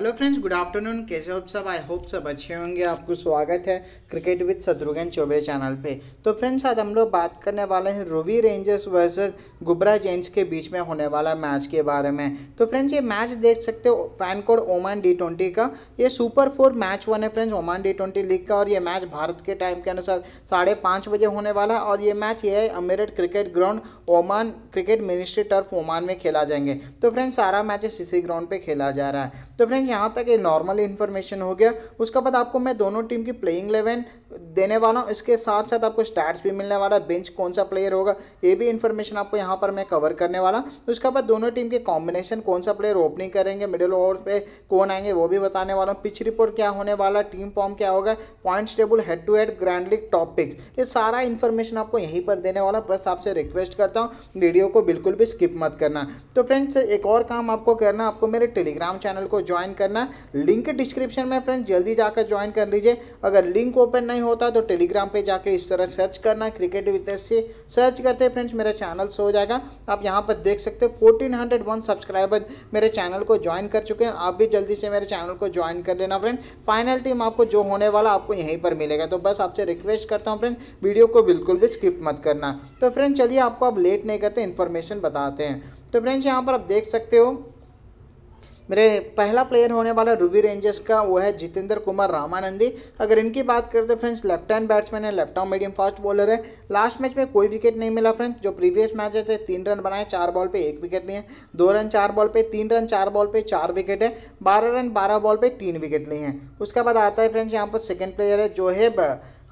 Hello friends, good afternoon. कैसे हो सब? आई होप सब अच्छे होंगे। आपको स्वागत है cricket with Shatrughan Choubey channel पे। तो फ्रेंड्स, आज हम लोग बात करने वाले हैं Ruwi Rangers versus Ghubrah Gents के बीच में होने वाला मैच के बारे में। तो फ्रेंड्स, ये मैच देख सकते हो, FanCode Oman D twenty का। ये सुपर फोर मैच वन है friends, Oman D twenty league का। और ये मैच भारत के टाइम के अनुसार साढ़े पाँच बजे होने वाला। और ये मैच ये है Amerat cricket ground, Oman cricket ministry turf Oman में खेला जाएँगे। तो फ्रेंड्स, सारा मैच इसी ग्राउंड पर खेला जा रहा है। तो फ्रेंड्स यहाँ तक ये नॉर्मल इन्फॉर्मेशन हो गया। उसके बाद आपको मैं दोनों टीम की प्लेइंग इलेवन देने वाला हूँ। इसके साथ साथ आपको स्टैट्स भी मिलने वाला है। बेंच कौन सा प्लेयर होगा, ये भी इन्फॉर्मेशन आपको यहाँ पर मैं कवर करने वाला उसके बाद दोनों टीम के कॉम्बिनेशन कौन सा प्लेयर ओपनिंग करेंगे मिडिल ओवर पे कौन आएँगे, वो भी बताने वाला हूँ। पिच रिपोर्ट क्या होने वाला टीम फॉर्म क्या होगा points table head to head grand league topics ये सारा इन्फॉर्मेशन आपको यहीं पर देने वाला बस आपसे रिक्वेस्ट करता हूँ वीडियो को बिल्कुल भी स्किप मत करना। तो फ्रेंड्स एक और काम आपको करना, आपको मेरे टेलीग्राम चैनल को ज्वाइन करना। लिंक डिस्क्रिप्शन में फ्रेंड्स जल्दी जाकर ज्वाइन कर लीजिए। अगर लिंक ओपन नहीं होता तो टेलीग्राम पे जाके इस तरह सर्च करना क्रिकेट विदेश से सर्च करते फ्रेंड्स मेरा चैनल से हो जाएगा। आप यहाँ पर देख सकते हो फोर्टीन हंड्रेड वन सब्सक्राइबर मेरे चैनल को ज्वाइन कर चुके हैं। आप भी जल्दी से मेरे चैनल को ज्वाइन कर लेना फ्रेंड फाइनल टीम आपको जो होने वाला, आपको यहीं पर मिलेगा। तो बस आपसे रिक्वेस्ट करता हूँ फ्रेंड वीडियो को बिल्कुल भी स्किप मत करना। तो फ्रेंड चलिए आपको आप लेट नहीं करते इन्फॉर्मेशन बताते हैं। तो फ्रेंड्स यहाँ पर आप देख सकते हो मेरे पहला प्लेयर होने वाला रूबी रेंजर्स का वो है जितेंद्र कुमार रामानंदी। अगर इनकी बात करते फ्रेंड्स लेफ़्ट हैंड बैट्समैन है left arm medium fast bowler है। लास्ट मैच में कोई विकेट नहीं मिला फ्रेंड्स जो प्रीवियस मैच थे, तीन रन बनाए, चार बॉल पे एक विकेट लिए दो रन, चार बॉल पे, तीन रन, चार बॉल पे चार विकेट है। बारह रन, बारह बॉल पे तीन विकेट लिए हैं। उसके बाद आता है फ्रेंड्स यहाँ पर सेकेंड प्लेयर है जो है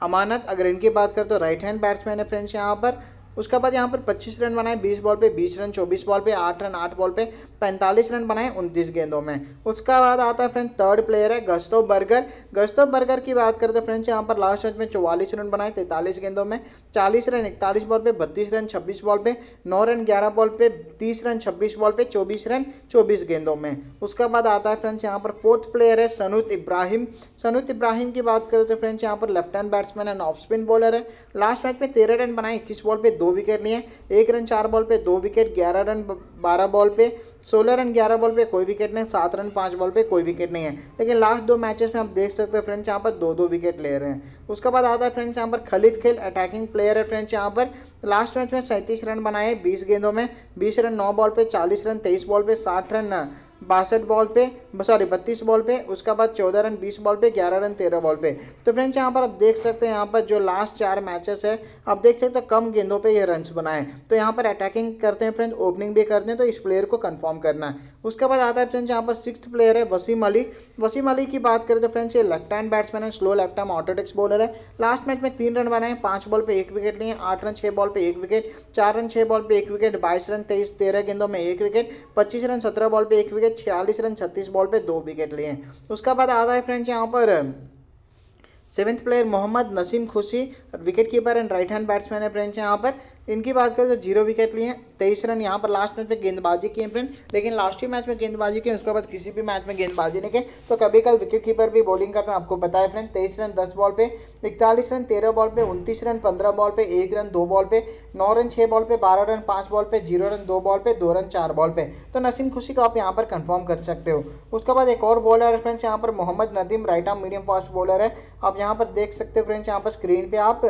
अमानत अगर इनकी बात करें तो राइट हैंड बैट्समैन है फ्रेंड्स यहाँ पर। उसके बाद यहाँ पर 25 रन बनाए 20 बॉल पे 20 रन 24 बॉल पे 8 रन 8 बॉल पे 45 रन बनाए 29 गेंदों में। उसका बाद आता है फ्रेंड थर्ड प्लेयर है गस्तो बर्गर गस्तो बर्गर की बात करते हैं फ्रेंड्स, यहाँ पर लास्ट मैच में चौवालीस रन बनाए तैंतालीस गेंदों में। 40 रन, इकतालीस बॉल पे, बत्तीस रन 26 बॉल पे 9 रन 11 बॉल पे 30 रन 26 बॉल पे 24 रन 24 गेंदों में। उसका बाद आता है फ्रेंड्स, यहाँ पर फोर्थ प्लेयर है सनूत इब्राहिम सनूत इब्राहिम की बात करते हैं फ्रेंड्स, यहाँ पर left hand batsman and off spin bowler है। लास्ट मैच में तेरह रन बनाए, इक्कीस बॉल पे दो विकेट लिए। एक रन, चार बॉल पे, दो विकेट, ग्यारह रन बारह बॉल पे, सोलह रन, ग्यारह बॉल पे, कोई विकेट नहीं, सात रन, पाँच बॉल पे, कोई विकेट नहीं है। लेकिन लास्ट दो मैचेस में आप देख सकते हैं फ्रेंड्स यहाँ पर दो दो विकेट ले रहे हैं। उसके बाद आता है फ्रेंड्स यहाँ पर खलीद खेल अटैकिंग प्लेयर है फ्रेंड्स यहाँ पर। लास्ट मैच में सैंतीस रन बनाए, बीस गेंदों में, बीस रन, नौ बॉल पे, चालीस रन, तेईस बॉल पे, साठ रन, बासठ बॉल पे सॉरी, बत्तीस बॉल पे, उसके बाद चौदह रन, बीस बॉल पे, ग्यारह रन, तेरह बॉल पे। तो फ्रेंड्स, यहाँ पर आप देख सकते हैं, यहाँ पर जो लास्ट चार मैचेस है, आप देख सकते हैं कम गेंदों पे ये रन्स बनाए तो यहाँ पर अटैकिंग करते हैं फ्रेंड्स ओपनिंग भी करते हैं तो इस प्लेयर को कन्फर्म करना है। उसके बाद आता है फ्रेंड्स, यहाँ पर सिक्स प्लेयर है वसीम अली। वसीम अली की बात करें तो फ्रेंड्स, ये लेफ़्ट हैंड बैट्समैन है slow left hand orthodox bowler है। लास्ट मैच में तीन रन बनाए पाँच बॉल पर एक विकेट लिए आठ रन छः बॉल पर एक विकेट चार रन छः बॉल पर एक विकेट बाईस रन, तेईस, तेरह गेंदों में एक विकेट पच्चीस रन, सत्रह बॉल पर एक विकेट छियालीस रन, छत्तीस बॉल पे दो विकेट लिए उसके बाद आता है फ्रेंड्स यहाँ पर seventh player Mohammad Naseem Khushi wicket keeper and right hand batsman है फ्रेंड्स यहाँ पर। इनकी बात करें तो ज़ीरो विकेट लिए तेईस रन यहाँ पर लास्ट मैच में गेंदबाजी किए फ्रेंड लेकिन लास्ट ही मैच में गेंदबाजी की उसके बाद किसी भी मैच में गेंदबाजी नहीं की तो कभी कल विकेट कीपर भी बॉलिंग करते हैं, आपको बताया फ्रेंड तेईस रन दस बॉल पे, इकतालीस रन तेरह बॉल पे, उनतीस रन पंद्रह बॉल पे, एक रन दो बॉल पे, नौ रन छः बॉल पे, बारह रन पाँच बॉल पे, ज़ीरो रन दो बॉल पे, दो रन चार बॉल पे। तो नसीम खुशी को आप यहाँ पर कन्फर्म कर सकते हो। उसके बाद एक और बॉलर है फ्रेंड्स यहाँ पर Mohammad Nadeem right arm medium fast bowler है। आप यहाँ पर देख सकते हो फ्रेंड्स यहाँ पर स्क्रीन पर आप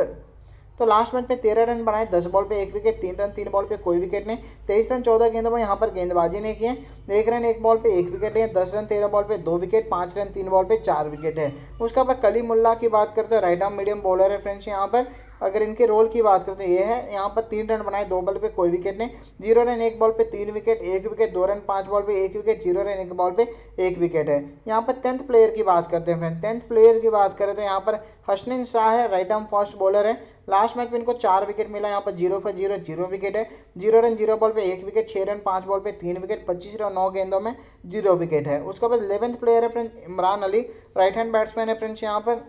तो लास्ट मैच में तेरह रन बनाए, दस बॉल पे एक विकेट तीन रन, तीन बॉल पे कोई विकेट नहीं। तेईस रन, चौदह गेंदों में यहाँ पर गेंदबाजी नहीं किए एक रन, एक बॉल पे एक विकेट लिए दस रन, तेरह बॉल पे दो विकेट पाँच रन, तीन बॉल पे चार विकेट है। उसके बाद कली मुल्ला की बात करते हैं राइट आर्म मीडियम बॉलर है फ्रेंड्स यहाँ पर। अगर इनके रोल की बात करें तो ये है। यहाँ पर तीन रन बनाए, दो बॉल पे कोई विकेट नहीं। ज़ीरो रन एक बॉल पे तीन विकेट, एक विकेट, दो रन पाँच बॉल पे एक विकेट, ज़ीरो रन एक बॉल पे एक विकेट है। यहाँ पर टेंथ प्लेयर की बात करते हैं फ्रेंड टेंथ प्लेयर की बात करें तो यहाँ पर हसनिन शाह है राइट आर्म फास्ट बॉलर है। लास्ट मैच में इनको चार विकेट मिला, यहाँ पर ज़ीरो पर ज़ीरो ज़ीरो विकेट है। ज़ीरो रन ज़ीरो बॉल पे एक विकेट छः रन पाँच बॉल पे तीन विकेट, पच्चीस रन नौ गेंदों में ज़ीरो विकेट है। उसके बाद इलेवंथ प्लेयर है friend Imran Ali. Right hand batsman है फ्रेंड्स यहाँ पर।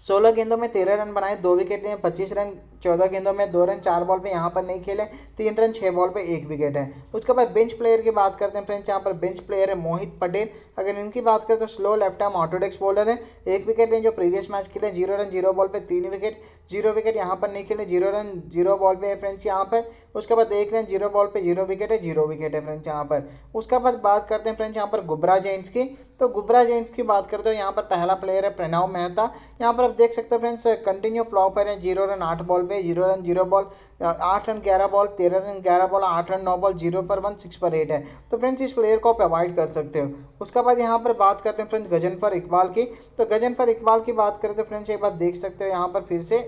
सोलह गेंदों में तेरह रन बनाए दो विकेट लिए पच्चीस रन चौदह गेंदों में दो रन, चार बॉल पे यहाँ पर नहीं खेले, तीन रन छः बॉल पे एक विकेट है। उसके बाद बेंच प्लेयर की बात करते हैं फ्रेंड्स यहाँ पर बेंच प्लेयर है मोहित पटेल। अगर इनकी बात करें तो slow left arm orthodox bowler है। एक विकेट लें जो प्रीवियस मैच खेले ज़ीरो रन ज़ीरो बॉल पर तीन विकेट ज़ीरो विकेट यहाँ पर नहीं खेले ज़ीरो रन ज़ीरो बॉल पे है फ्रेंड्स यहाँ पर। उसके बाद एक रन ज़ीरो बॉल पे ज़ीरो विकेट है ज़ीरो विकेट है फ्रेंड्स यहाँ पर। उसके बाद बात करते हैं फ्रेंड्स यहाँ पर गुबरा जेंट्स की। तो गुबरा जेंट्स की बात करते हो, यहाँ पर पहला प्लेयर है प्रणव मेहता। यहाँ पर आप देख सकते हो फ्रेंड्स कंटिन्यू फ्लॉपर है ज़ीरो रन आठ बॉल पे ज़ीरो रन ज़ीरो बॉल आठ रन ग्यारह बॉल तेरह रन ग्यारह बॉल आठ रन नौ बॉल ज़ीरो पर वन सिक्स पर एट है। तो फ्रेंड्स इस प्लेयर को आप अवॉइड कर सकते हो। उसके बाद यहाँ पर बात करते हैं फ्रेंड्स गजनफर इकबाल की। तो गजनफर इकबाल की बात करें तो फ्रेंड्स एक बार देख सकते हो यहाँ पर फिर से।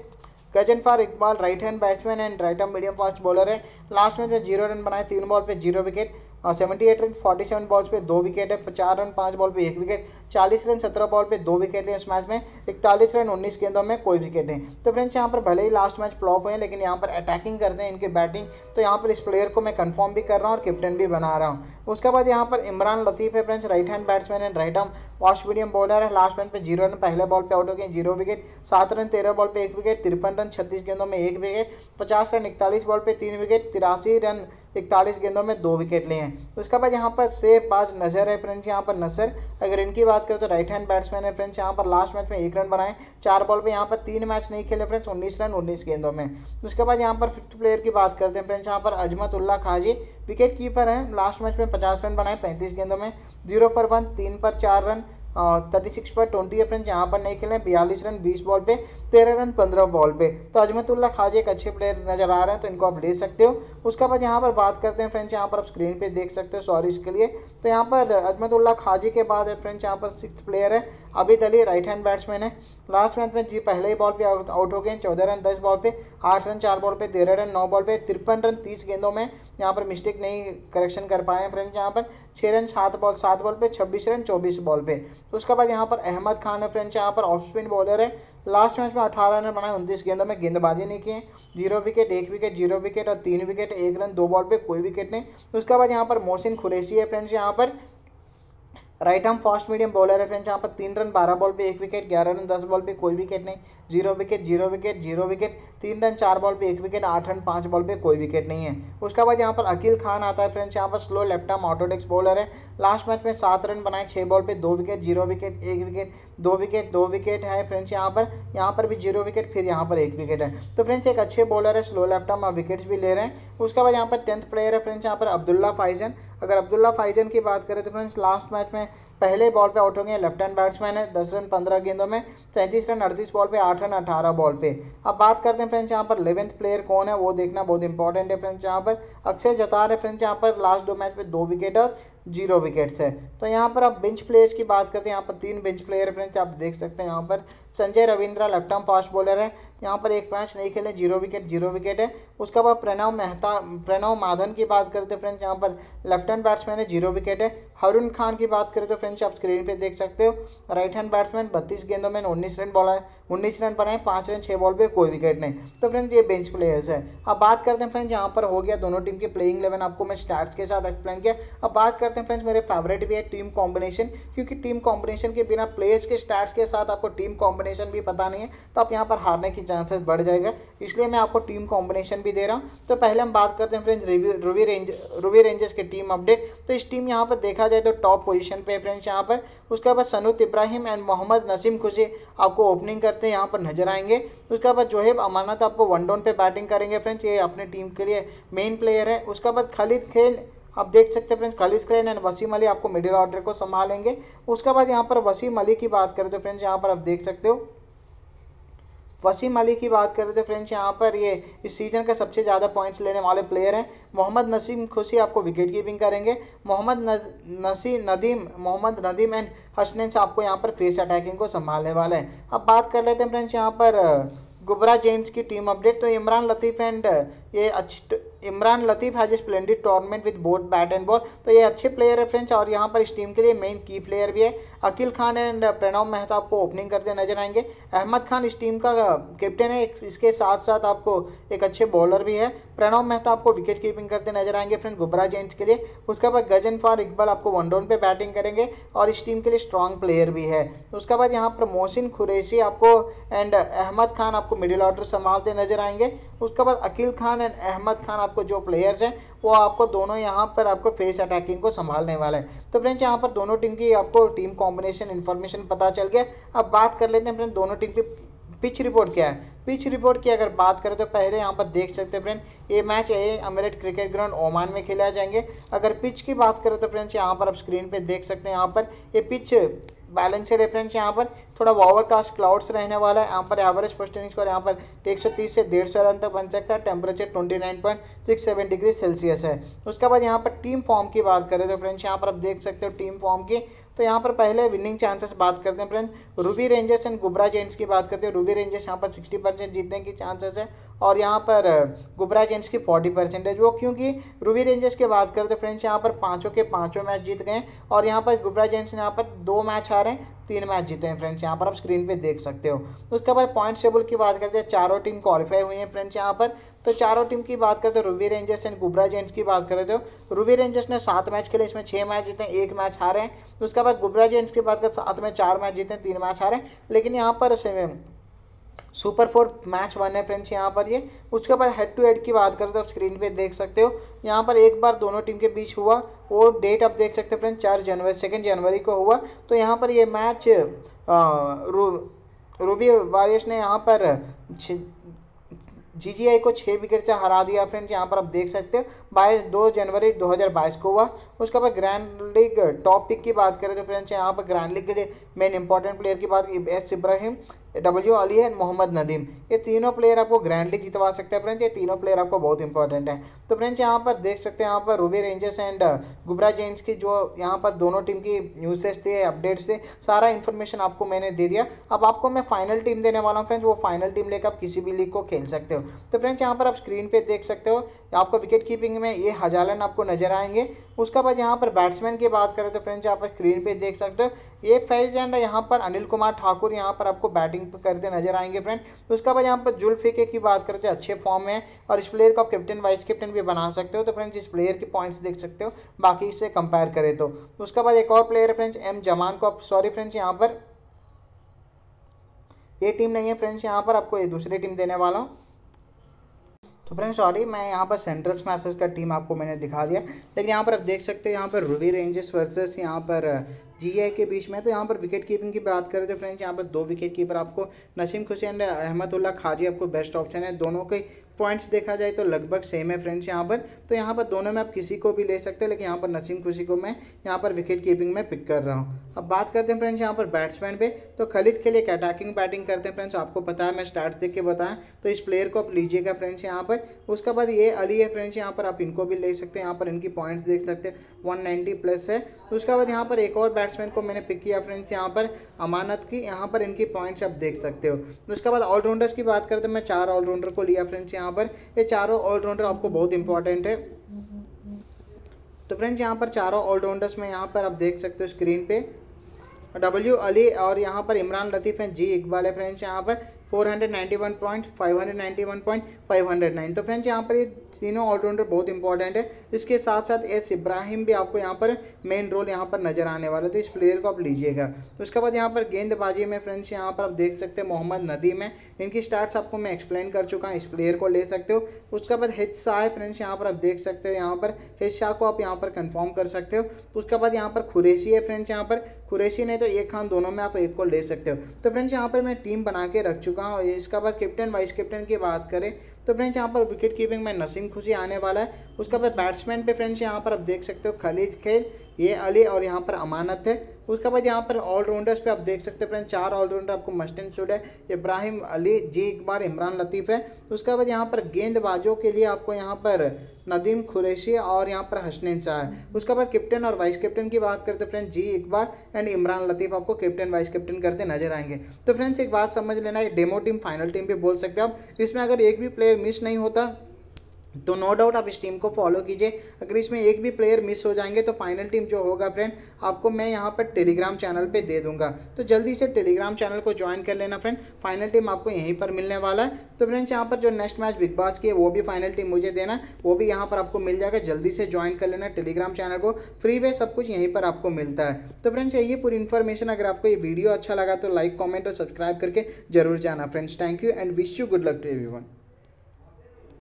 Ghazanfar Iqbal right hand batsman and right hand medium fast bowler है। लास्ट मैच में ज़ीरो रन बनाए, तीन बॉल पे zero wicket seventy eight run forty seven balls पे दो विकेट है चार रन पाँच बॉल पे एक विकेट चालीस रन सत्रह बॉल पे दो विकेट हैं इस मैच में, इकतालीस रन उन्नीस गेंदों में कोई विकेट नहीं। तो फ्रेंड्स यहाँ पर भले ही लास्ट मैच फ्लॉप हुए लेकिन यहाँ पर अटैकिंग करते हैं इनके बैटिंग तो यहाँ पर इस प्लेयर को मैं कन्फर्म भी कर रहा हूँ और कैप्टन भी बना रहा हूँ। उसके बाद यहाँ पर इमरान लतीफ़ है friends right hand batsman and right arm fast medium bowler है लास्ट मैच पे ज़ीरो रन पहले बॉल पर आउट हो गए ज़ीरो विकेट सात रन तेरह बॉल पर एक विकेट तिरपन रन छत्तीस गेंदों में एक विकेट पचास रन इकतालीस बॉल पर तीन विकेट तिरासी रन इकतालीस गेंदों में दो विकेट लिए हैं। तो उसके बाद यहाँ पर से पाँच नज़र है फ्रेंड्स, यहाँ पर नसर। अगर इनकी बात करें तो राइट हैंड बैट्समैन है फ्रेंड्स, यहाँ पर लास्ट मैच में एक रन बनाए। चार बॉल पे यहाँ पर तीन मैच नहीं खेले फ्रेंड्स, उन्नीस रन, उन्नीस गेंदों में। उसके बाद यहाँ पर फिफ्थ प्लेयर की बात करते हैं फ्रेंड्स, यहाँ पर अजमत उल्ला खाजी विकेट कीपर हैं। लास्ट मैच में पचास रन बनाए, पैंतीस गेंदों में। ज़ीरो पर वन तीन पर चार रन। थर्टी सिक्स पर ट्वेंटी है फ्रेंड्स यहाँ पर नहीं खेले, बयालीस रन बीस बॉल पे, तेरह रन पंद्रह बॉल पे। तो अजमतुल्ला खाजी एक अच्छे प्लेयर नज़र आ रहे हैं तो इनको आप ले सकते हो। उसके बाद यहाँ पर बात करते हैं फ्रेंड्स, यहाँ पर आप स्क्रीन पे देख सकते हो सॉरी इसके लिए। तो यहाँ पर अजमतुल्ला खाजी के बाद है फ्रेंड्स, यहाँ पर सिक्स प्लेयर है, अभी अली राइट हैंड बैट्समैन है। लास्ट मैच में जी पहले ही बॉल पे आउट हो गए चौदह रन, दस बॉल पे, आठ रन, चार बॉल पे, तेरह रन, नौ बॉल पे, तिरपन रन, तीस गेंदों में यहाँ पर मिस्टेक नहीं करेक्शन कर पाए हैं फ्रेंड्स यहाँ पर। छः रन, सात बॉल सात बॉल पे, छब्बीस रन, चौबीस बॉल पे। उसके बाद यहाँ पर अहमद खान है फ्रेंड्स यहाँ पर ऑफ़ स्पिन बॉलर है। लास्ट मैच में अठारह रन बनाए, उनतीस गेंदों में गेंदबाजी नहीं किए ज़ीरो विकेट एक विकेट ज़ीरो विकेट और तीन विकेट एक रन, दो बॉल पे, कोई विकेट नहीं। उसके बाद यहाँ पर मोहसिन खुरेसी है फ्रेंड्स यहाँ पर। Right arm fast medium bowler है फ्रेंड्स यहाँ पर तीन रन बारह बॉल पे एक विकेट ग्यारह रन दस बॉल पे कोई विकेट नहीं। Zero wicket zero wicket zero wicket तीन रन चार बॉल पे एक विकेट आठ रन पाँच बॉल पे कोई विकेट नहीं है। उसके बाद यहाँ पर अकील खान आता है फ्रेंड्स यहाँ पर slow left arm orthodox bowler है। लास्ट मैच में सात रन बनाए छः बॉल पर दो विकेट ज़ीरो विकेट एक विकेट दो विकेट दो विकेट है फ्रेंड्स यहाँ पर यहाँ पर भी ज़ीरो विकेट फिर यहाँ पर एक विकेट है। तो फ्रेंड्स एक अच्छे बॉलर है स्लो लेफ़्ट आर्म विकेट्स भी ले रहे हैं। उसके बाद यहाँ पर टेंथ प्लेयर है फ्रेंड्स यहाँ पर अब्दुल्ला फाइजन। अगर अब्दुल्ला फाइजन की बात करें तो फ्रेंड्स लास्ट मैच में पहले बॉल पे आउट हो गए लेफ़्ट हैंड बैट्समैन है, दस रन पंद्रह गेंदों में, सैंतीस रन अड़तीस बॉल पे, आठ रन अठारह बॉल पे। अब बात करते हैं फ्रेंड्स यहाँ पर इलेवेंथ प्लेयर कौन है, वो देखना बहुत इंपॉर्टेंट है फ्रेंड्स यहाँ पर। अक्षय जतार है फ्रेंड्स यहाँ पर, लास्ट दो मैच में दो विकेट और ज़ीरो विकेट्स है। तो यहाँ पर आप बेंच प्लेयर्स की बात करते हैं, यहाँ पर तीन बेंच प्लेयर है फ्रेंड्स, आप देख सकते हैं यहाँ पर। Sanjay Ravindra left arm fast bowler है, यहाँ पर एक मैच नहीं खेले, ज़ीरो विकेट ज़ीरो विकेट है। उसके बाद प्रणव मेहता, प्रणव माधन की बात करते हैं फ्रेंड्स, यहाँ पर लेफ़्ट हैंड बैट्समैन है, ज़ीरो विकेट है। हरुण खान की बात करें तो फ्रेंड्स आप स्क्रीन पे देख सकते हो राइट हैंड बैट्समैन बत्तीस गेंदों में उन्नीस रन बॉल है उन्नीस रन बनाए, पाँच रन छः बॉल पे कोई विकेट नहीं। तो फ्रेंड्स ये बेंच प्लेयर्स है। अब बात करते हैं फ्रेंड्स यहाँ पर हो गया दोनों टीम के प्लेइंग इलेवन आपको मैं स्टार्ट के साथ एक्सप्लेन किया। अब बात करते हैं फ्रेंड्स मेरे फेवरेट भी है टीम कॉम्बिनेशन क्योंकि टीम कॉम्बिनेशन के बिना प्लेयर्स के स्टार्ट के साथ आपको टीम कॉम्बिनेशन भी पता नहीं है तो आप यहाँ पर हारने की चांसेस बढ़ जाएगा। इसलिए मैं आपको टीम कॉम्बिनेशन भी दे रहा हूँ। तो पहले हम बात करते हैं friends Ruby Range Ruby Rangers की टीम अपडेट तो इस टीम यहाँ पर देखा जाए तो टॉप पोजीशन पे फ्रेंड्स यहाँ पर उसके बाद सनुत इब्राहिम एंड मोहम्मद नसीम खुशी आपको ओपनिंग करते यहाँ पर नज़र आएँगे। उसके बाद जोहेब अमानत आपको वन डाउन पे बैटिंग करेंगे फ्रेंड्स ये अपने टीम के लिए मेन प्लेयर है। उसके बाद खालिद खेल आप देख सकते हैं फ्रेंड्स खालिद खेल एंड वसीम अली आपको मिडिल ऑर्डर को संभालेंगे। उसके बाद यहाँ पर वसीम अली की बात करें तो फ्रेंड्स यहाँ पर आप देख सकते हो वसीम अली की बात करें तो फ्रेंड्स, यहाँ पर ये इस सीज़न का सबसे ज़्यादा पॉइंट्स लेने वाले प्लेयर हैं। मोहम्मद नसीम खुशी आपको विकेट कीपिंग करेंगे। मोहम्मद नसी, नदीम, मोहम्मद नदीम एंड हसनैन आपको यहाँ पर फेस अटैकिंग को संभालने वाले हैं। अब बात कर लेते हैं फ्रेंड्स, यहाँ पर, गुबरा जेंट्स की टीम अपडेट तो इमरान लतीफ़ एंड ये अच्छी Imran Latif has splendid tournament with both bat and ball तो ये अच्छे प्लेयर है फ्रेंड्स और यहाँ पर इस टीम के लिए मेन की प्लेयर भी है। अकील खान एंड प्रणव मेहता आपको ओपनिंग करते नज़र आएँगे। अहमद खान इस टीम का कैप्टन है। इसके साथ साथ आपको एक अच्छे बॉलर भी है। प्रणव मेहता आपको विकेट कीपिंग करते नज़र आएँगे फ्रेंड गुबरा जेंट्स के लिए। उसके बाद गजन फार इकबाल आपको वन डाउन पे बैटिंग करेंगे और इस टीम के लिए स्ट्रॉन्ग प्लेयर भी है। उसके बाद यहाँ पर मोहसिन खुरैसी आपको एंड अहमद खान आपको मिडिल ऑर्डर संभालते नज़र आएँगे। उसके बाद अकील खान एंड अहमद खान आपको जो प्लेयर्स हैं, वो आपको दोनों यहाँ पर आपको फेस अटैकिंग को संभालने वाले हैं। तो फ्रेंड्स, यहाँ पर दोनों टीम की आपको टीम कॉम्बिनेशन इन्फॉर्मेशन पता चल गया। अब बात कर लेते हैं फ्रेंड दोनों टीम की पिच रिपोर्ट क्या है? पिच रिपोर्ट की अगर बात करें तो पहले यहाँ पर देख सकते हैं फ्रेंड ये मैच है अमेरिट क्रिकेट ग्राउंड ओमान में खेला जाएँगे। अगर पिच की बात करें तो फ्रेंड्स, यहाँ पर आप स्क्रीन पे देख सकते हैं, यहाँ पर ये पिच बैलेंस है रेफरेंस यहाँ पर। थोड़ा ओवरकास्ट क्लाउड्स रहने वाला है। यहाँ पर एवरेज पोस्टिंग स्कोर यहाँ पर 130 से डेढ़ सौ रन तक बन सकता है। टेम्परेचर 29.67 डिग्री सेल्सियस है। उसके बाद यहाँ पर टीम फॉर्म की बात करें तो फ्रेंड्स यहाँ पर आप देख सकते हो टीम फॉर्म की तो यहाँ पर पहले विनिंग चांसेस बात करते हैं friends Ruby Rangers and Gubra gents की बात करते हैं। रूबी रेंजर्स यहाँ पर सिक्सटी परसेंट जीतने की चांसेस है और यहाँ पर गुबरा जेंट्स की फोर्टी परसेंटेज वो क्योंकि रूबी रेंजर्स की बात करते हैं, फ्रेंड्स, यहाँ पर पाँचों के पाँचों मैच जीत गए और यहाँ पर गुबरा जेंट्स यहाँ पर दो मैच हारे हैं तीन मैच जीते हैं, फ्रेंड्स। यहाँ पर आप स्क्रीन पे देख सकते हो। उसके बाद पॉइंट टेबल की बात करते हैं, चारों टीम क्वालिफाई हुई हैं, फ्रेंड्स, यहाँ पर। तो चारों टीम की बात करते हो Ruby Rangers and Gubra gents की बात करें हो। रूबी रेंजर्स ने सात मैच खेले, इसमें छः मैच जीते, एक मैच हारे हैं। तो उसके बाद गुबरा जेंट्स की बात करें, सात में चार मैच जीते, तीन मैच हारे लेकिन यहाँ पर सुपर फोर मैच वन है फ्रेंड्स, यहाँ पर ये। उसके बाद हेड टू हेड की बात करें तो आप स्क्रीन पे देख सकते हो। यहाँ पर एक बार दोनों टीम के बीच हुआ, वो डेट आप देख सकते हो फ्रेंड्स, चार जनवरी सेकेंड जनवरी को हुआ। तो यहाँ पर ये मैच रू, रूबी वारियस ने यहाँ पर जीजीआई को छः विकेट से हरा दिया फ्रेंड्स यहाँ पर आप देख सकते हो, बाईस, दो जनवरी 2022 को हुआ। उसके बाद ग्रैंड लीग टॉप पिक की बात करें तो फ्रेंड्स यहाँ पर ग्रैंड लीग के लिए मेन इंपॉर्टेंट प्लेयर की बात एस इब्राहिम डब्ल्यू अली है मोहम्मद नदीम ये तीनों प्लेयर आपको ग्रैंडली जितवा सकते हैं फ्रेंड्स। ये तीनों प्लेयर आपको बहुत इंपॉर्टेंट है। तो फ्रेंड्स, यहाँ पर देख सकते हैं, यहाँ पर Ruby Rangers and Gubra gents की जो यहाँ पर दोनों टीम की न्यूज़ेस थे अपडेट्स थे, सारा इन्फॉर्मेशन आपको मैंने दे दिया। अब आपको मैं फाइनल टीम देने वाला हूँ फ्रेंड्स। वो फाइनल टीम लेकर आप किसी भी लीग को खेल सकते हो। तो फ्रेंड्स, यहाँ पर आप स्क्रीन पर देख सकते हो। आपको विकेट कीपिंग में ये हजालन आपको नज़र आएँगे। उसके बाद यहाँ पर बैट्समैन की बात करें तो फ्रेंड्स यहाँ पर स्क्रीन पे देख सकते हो। ये फैज एंड यहाँ पर अनिल कुमार ठाकुर यहाँ पर आपको बैटिंग करते नज़र आएँगे फ्रेंड तो उसके बाद यहाँ पर जुल्फिके की बात करते हैं अच्छे फॉर्म में और इस प्लेयर को आप कैप्टन वाइस कैप्टन भी बना सकते हो। तो फ्रेंड्स इस प्लेयर के पॉइंट्स देख सकते हो। बाकी से कंपेयर करें तो। उसके बाद एक और प्लेयर है फ्रेंड्स एम जमान को आप सॉरी फ्रेंड्स यहाँ पर ये टीम नहीं है। फ्रेंड्स यहाँ पर आपको ये दूसरी टीम देने वाला हूँ। तो फ्रेंड्स सॉरी मैं यहाँ पर सेंट्रल मैसेज का टीम आपको मैंने दिखा दिया। लेकिन यहाँ पर आप देख सकते हो, यहाँ पर रूबी रेंजेस वर्सेस यहाँ पर जीए के बीच में तो यहाँ पर विकेट कीपिंग की बात करें तो फ्रेंड्स यहाँ पर दो विकेट कीपर आपको नसीम खुशी अहमदुल्ला खाजी आपको बेस्ट ऑप्शन है। दोनों के पॉइंट्स देखा जाए तो लगभग सेम है फ्रेंड्स यहाँ पर। तो यहाँ पर दोनों में आप किसी को भी ले सकते हो, लेकिन यहाँ पर नसीम खुशी को मैं यहाँ पर विकेट कीपिंग में पिक कर रहा हूँ। अब बात करते हैं फ्रेंड्स यहाँ पर बैट्समैन पे। तो खलीद के लिए एक अटैकिंग बैटिंग करते हैं फ्रेंड्स आपको पता है, मैं स्टार्ट देख के बताया। तो इस प्लेयर को आप लीजिएगा फ्रेंड्स यहाँ पर। उसके बाद ये अली है फ्रेंड्स यहाँ पर आप इनको भी ले सकते हैं, यहाँ पर इनकी पॉइंट्स देख सकते हैं वन प्लस है। तो उसके बाद यहाँ पर एक और बैट्समैन को मैंने पिक किया फ्रेंड्स यहाँ पर अमानत की, यहाँ पर इनकी पॉइंट्स आप देख सकते हो। तो उसके बाद ऑलराउंडर्स की बात करते हैं, मैं चार ऑलराउंडर को लिया फ्रेंड्स यहाँ पर। ये चारों ऑलराउंडर आपको बहुत इंपॉर्टेंट है। तो फ्रेंड्स यहाँ पर चारों ऑलराउंडर्स में यहाँ पर आप देख सकते हो स्क्रीन पे। डब्ल्यू अली और यहाँ पर इमरान लतीफ़ हैं। जी, इकबाल है फ्रेंड्स यहाँ पर। Four hundred ninety one point five hundred ninety one point five hundred nine. तो फ्रेंड्स, यहाँ पर ये तीनों ऑलराउंडर बहुत इंपॉर्टेंट है। इसके साथ साथ एस इब्राहिम भी आपको यहाँ पर मेन रोल यहाँ पर नज़र आने वाला तो इस प्लेयर को आप लीजिएगा। उसके बाद यहाँ पर गेंदबाजी में फ्रेंड्स, यहाँ पर आप देख सकते हैं मोहम्मद नदीम है। इनकी स्टार्ट्स आपको मैं एक्सप्लेन कर चुका हूँ। इस प्लेयर को ले सकते हो। उसके बाद हिज शाह है फ्रेंड्स, यहाँ पर आप देख सकते हो। यहाँ पर हिज शाह को आप यहाँ पर कन्फर्म कर सकते हो। उसके बाद यहाँ पर खुरेशी है फ्रेंड्स, यहाँ पर। खुरेशी नहीं तो एक खान दोनों में आप एक को ले सकते हो। तो फ्रेंड्स यहाँ पर मैं टीम बना के रख चुका हूँ। इसका बाद कैप्टन वाइस कैप्टन की बात करें तो फ्रेंड्स यहाँ पर विकेट कीपिंग में नसीम खुशी आने वाला है। उसके बाद बैट्समैन पे फ्रेंड्स यहाँ पर आप देख सकते हो खलीज खेल ये अली और यहाँ पर अमानत है। उसके बाद यहाँ पर ऑलराउंडर्स पे आप देख सकते हैं फ्रेंड चार ऑलराउंडर आपको मस्ट एंड शुड है। इब्राहिम अली, जी इकबार इमरान लतीफ़ है। उसके बाद यहाँ पर गेंदबाजों के लिए आपको यहाँ पर नदीम खुरैशी और यहाँ पर हसनैन शाह है। उसके बाद कैप्टन और वाइस कैप्टन की बात करते फ्रेंड जी इकबार एंड इमरान लतीफ़ आपको कैप्टन वाइस कैप्टन करते नज़र आएँगे। तो फ्रेंड्स एक बात समझ लेना ये डेमो टीम फाइनल टीम भी बोल सकते हैं आप। इसमें अगर एक भी प्लेयर मिस नहीं होता तो नो डाउट आप इस टीम को फॉलो कीजिए। अगर इसमें एक भी प्लेयर मिस हो जाएँगे तो फाइनल टीम जो होगा फ्रेंड आपको मैं यहाँ पर टेलीग्राम चैनल पे दे दूँगा। तो जल्दी से टेलीग्राम चैनल को ज्वाइन कर लेना फ्रेंड फाइनल टीम आपको यहीं पर मिलने वाला है। तो फ्रेंड्स यहाँ पर जो नेक्स्ट मैच बिग बॉस की है, वो भी फाइनल टीम मुझे देना, वो भी यहाँ पर आपको मिल जाएगा। जल्दी से ज्वाइन कर लेना टेलीग्राम चैनल को फ्री वे सब कुछ यहीं पर आपको मिलता है। तो फ्रेंड्स यही पूरी इन्फॉर्मेशन अगर आपको ये वीडियो अच्छा लगा तो लाइक कॉमेंट और सब्सक्राइब करके ज़रूर जाना friends thank you and wish you good luck to every